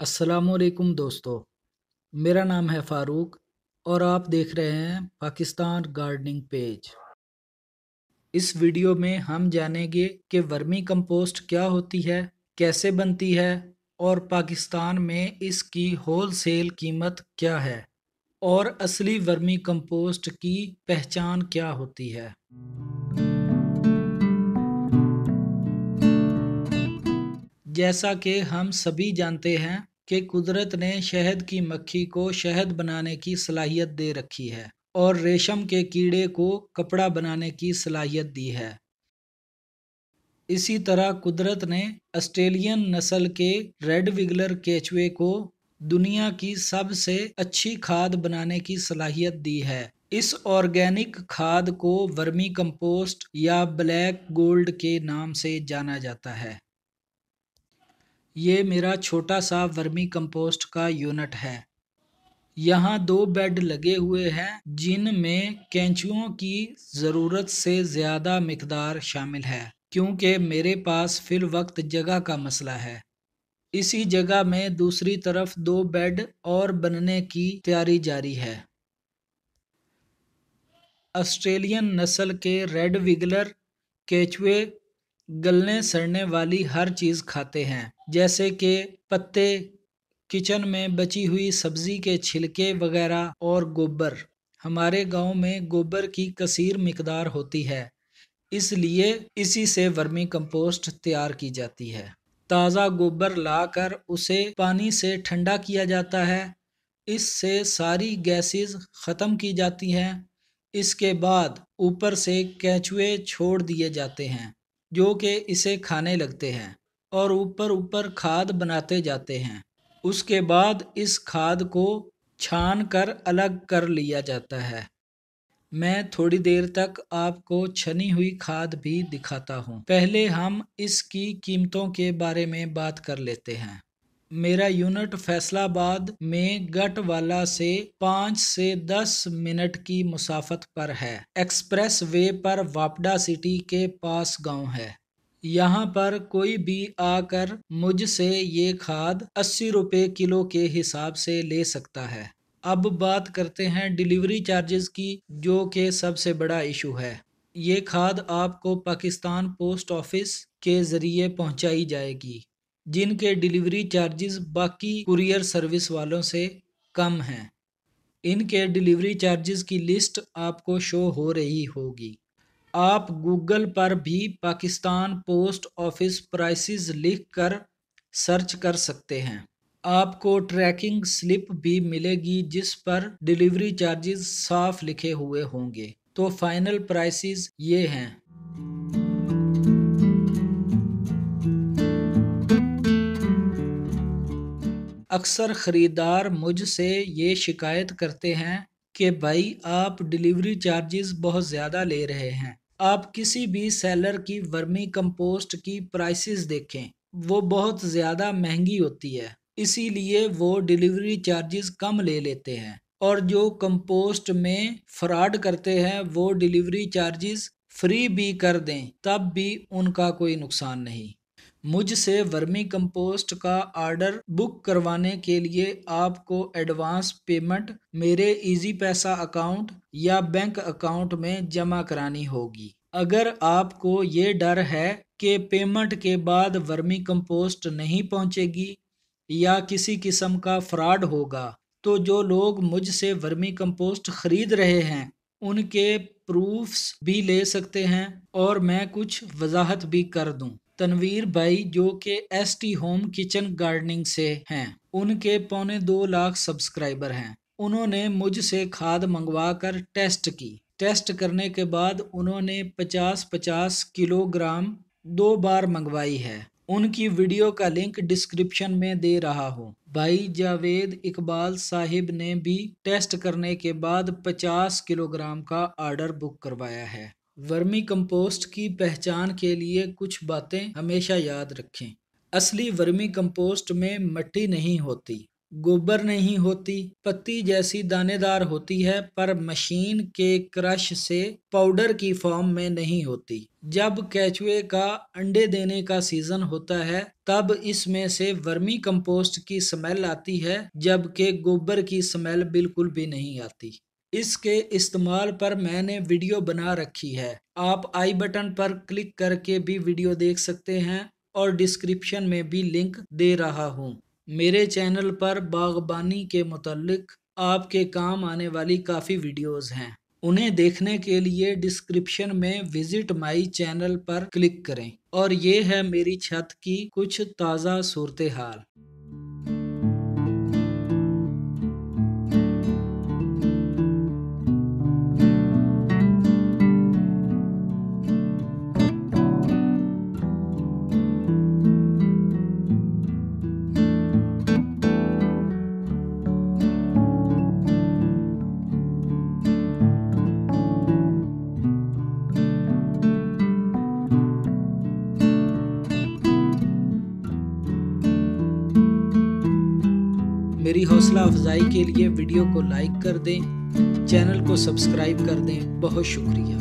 असलकुम दोस्तों, मेरा नाम है फ़ारूक और आप देख रहे हैं पाकिस्तान गार्डनिंग पेज। इस वीडियो में हम जानेंगे कि वर्मी कंपोस्ट क्या होती है, कैसे बनती है और पाकिस्तान में इसकी होल सेल कीमत क्या है और असली वर्मी कंपोस्ट की पहचान क्या होती है। जैसा कि हम सभी जानते हैं कि कुदरत ने शहद की मक्खी को शहद बनाने की सलाहियत दे रखी है और रेशम के कीड़े को कपड़ा बनाने की सलाहियत दी है। इसी तरह कुदरत ने ऑस्ट्रेलियन नस्ल के रेड विगलर केचवे को दुनिया की सबसे अच्छी खाद बनाने की सलाहियत दी है। इस ऑर्गेनिक खाद को वर्मी कंपोस्ट या ब्लैक गोल्ड के नाम से जाना जाता है। ये मेरा छोटा सा वर्मी कंपोस्ट का यूनिट है। यहाँ दो बेड लगे हुए हैं, जिनमें कैंचुओं की ज़रूरत से ज़्यादा मकदार शामिल है, क्योंकि मेरे पास फिल वक्त जगह का मसला है। इसी जगह में दूसरी तरफ़ दो बेड और बनने की तैयारी जारी है। ऑस्ट्रेलियन नस्ल के रेड विगलर, केचुए गलने सड़ने वाली हर चीज़ खाते हैं। जैसे कि पत्ते, किचन में बची हुई सब्ज़ी के छिलके वगैरह और गोबर। हमारे गाँव में गोबर की कसीर मकदार होती है, इसलिए इसी से वर्मी कंपोस्ट तैयार की जाती है। ताज़ा गोबर लाकर उसे पानी से ठंडा किया जाता है। इससे सारी गैसेस ख़त्म की जाती हैं। इसके बाद ऊपर से कैचुए छोड़ दिए जाते हैं। जो कि इसे खाने लगते हैं और ऊपर ऊपर खाद बनाते जाते हैं। उसके बाद इस खाद को छान कर अलग कर लिया जाता है। मैं थोड़ी देर तक आपको छनी हुई खाद भी दिखाता हूँ। पहले हम इसकी कीमतों के बारे में बात कर लेते हैं। मेरा यूनिट फैसलाबाद में गट वाला से पाँच से दस मिनट की मुसाफत पर है। एक्सप्रेस वे पर वापडा सिटी के पास गाँव है। यहाँ पर कोई भी आकर मुझसे ये खाद अस्सी रुपये किलो के हिसाब से ले सकता है। अब बात करते हैं डिलीवरी चार्जेस की, जो कि सबसे बड़ा इशू है। ये खाद आपको पाकिस्तान पोस्ट ऑफ़िस के ज़रिए पहुंचाई जाएगी। जिनके डिलीवरी चार्जेस बाकी कुरियर सर्विस वालों से कम हैं। इनके डिलीवरी चार्जेस की लिस्ट आपको शो हो रही होगी। आप गूगल पर भी पाकिस्तान पोस्ट ऑफ़िस प्राइसेस लिख कर सर्च कर सकते हैं। आपको ट्रैकिंग स्लिप भी मिलेगी जिस पर डिलीवरी चार्जेस साफ़ लिखे हुए होंगे। तो फाइनल प्राइसेस ये हैं। अक्सर ख़रीदार मुझसे ये शिकायत करते हैं कि भाई, आप डिलीवरी चार्जेस बहुत ज़्यादा ले रहे हैं। आप किसी भी सेलर की वर्मी कंपोस्ट की प्राइसेस देखें। वो बहुत ज़्यादा महँगी होती है, इसीलिए वो डिलीवरी चार्जेस कम ले लेते हैं। और जो कंपोस्ट में फ्रॉड करते हैं, वो डिलीवरी चार्जेस फ्री भी कर दें, तब भी उनका कोई नुकसान नहीं। मुझसे वर्मी कंपोस्ट का ऑर्डर बुक करवाने के लिए आपको एडवांस पेमेंट, मेरे इजी पैसा अकाउंट या बैंक अकाउंट में जमा करानी होगी। अगर आपको ये डर है कि पेमेंट के बाद वर्मी कंपोस्ट नहीं पहुंचेगी या किसी किस्म का फ्रॉड होगा तो जो लोग मुझसे वर्मी कंपोस्ट खरीद रहे हैं, उनके प्रूफ्स भी ले सकते हैं और मैं कुछ वजाहत भी कर दूँ। तनवीर भाई जो कि S T home kitchen gardening से हैं, उनके पौने दो लाख सब्सक्राइबर हैं। उन्होंने मुझसे खाद मंगवा कर टेस्ट की। टेस्ट करने के बाद उन्होंने 50-50 किलोग्राम दो बार मंगवाई है। उनकी वीडियो का लिंक डिस्क्रिप्शन में दे रहा हूँ। भाई जावेद इकबाल साहिब ने भी टेस्ट करने के बाद 50 किलोग्राम का आर्डर बुक करवाया है। वर्मी कंपोस्ट की पहचान के लिए कुछ बातें हमेशा याद रखें। असली वर्मी कंपोस्ट में मट्टी नहीं होती, गोबर नहीं होती, पत्ती जैसी दानेदार होती है, पर मशीन के क्रश से पाउडर की फॉर्म में नहीं होती। जब कैचुए का अंडे देने का सीज़न होता है, तब इसमें से वर्मी कंपोस्ट की स्मेल आती है, जबकि गोबर की स्मेल बिल्कुल भी नहीं आती। इसके इस्तेमाल पर मैंने वीडियो बना रखी है। आप आई बटन पर क्लिक करके भी वीडियो देख सकते हैं और डिस्क्रिप्शन में भी लिंक दे रहा हूँ। मेरे चैनल पर बागबानी के मुतलक आपके काम आने वाली काफ़ी वीडियोस हैं। उन्हें देखने के लिए डिस्क्रिप्शन में विज़िट माई चैनल पर क्लिक करें और ये है मेरी छत की कुछ ताज़ा सूरत हाल मेरी हौसला अफजाई के लिए वीडियो को लाइक कर दें, चैनल को सब्सक्राइब कर दें। बहुत शुक्रिया।